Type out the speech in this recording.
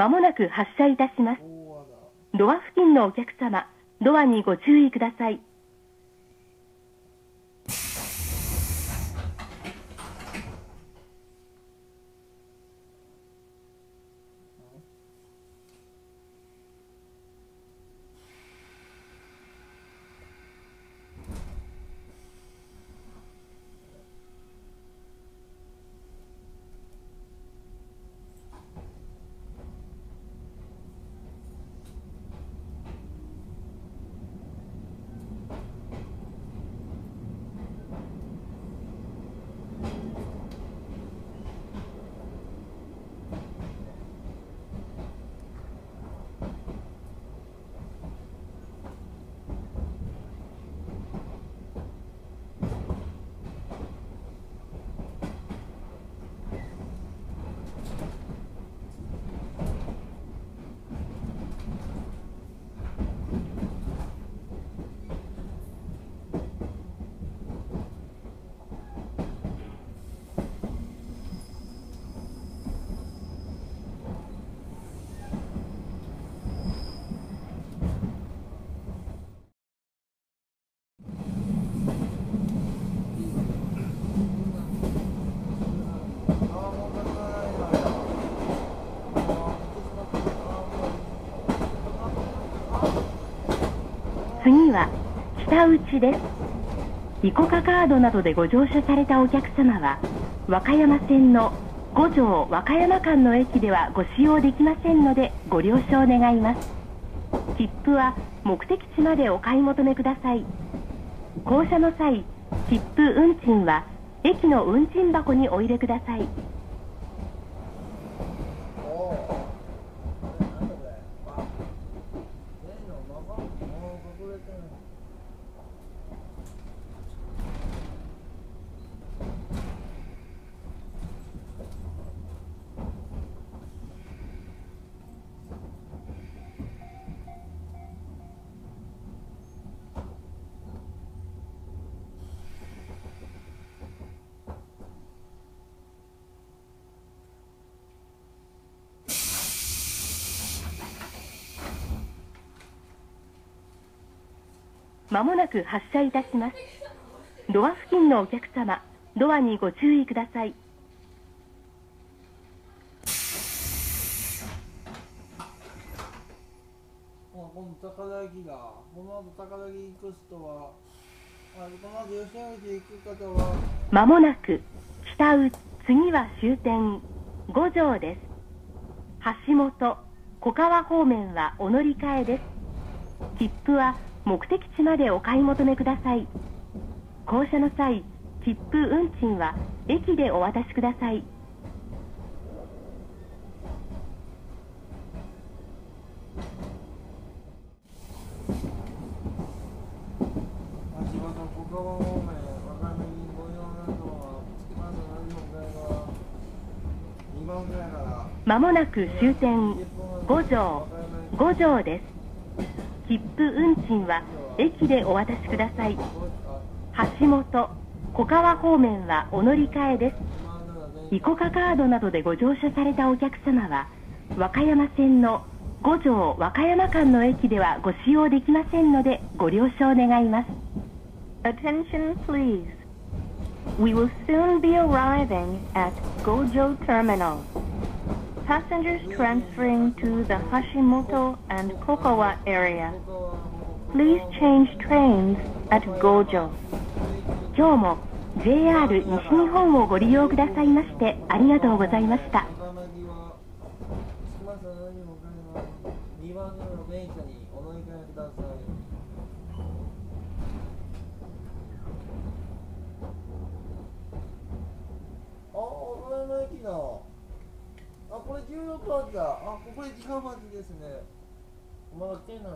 まもなく発車いたします。ドア付近のお客様、ドアにご注意ください。次は北内です。イコカカードなどでご乗車されたお客様は、和歌山線の五条和歌山間の駅ではご使用できませんのでご了承願います。切符は目的地までお買い求めください。降車の際、切符運賃は駅の運賃箱にお入れください。おおなんだこれあ線の中もう隠れてるまもなく発車いたします。ドア付近のお客様、ドアにご注意ください。今度高田駅だこの後高田駅行く人はあこの後吉野口行く方はまもなく北内次は終点五条です橋本小川方面はお乗り換えです切符は目的地までお買い求めください。降車の際切符運賃は駅でお渡しください。まもなく終点五条。五条です。切符運賃は駅でお渡しください。橋本小川方面はお乗り換えです。イコカカードなどでご乗車されたお客様は和歌山線の五条和歌山間の駅ではご使用できませんのでご了承願います。Attention please. We will soon be arriving at Gojo Terminal. Passengers transferring to the Hashimoto and Kokawa area Please change trains at Gojo 今日も JR 西日本をご利用くださいましてありがとうございました高田駅のこれ14パーツだ。あ、これ時間待ちですね。まだ来てないな。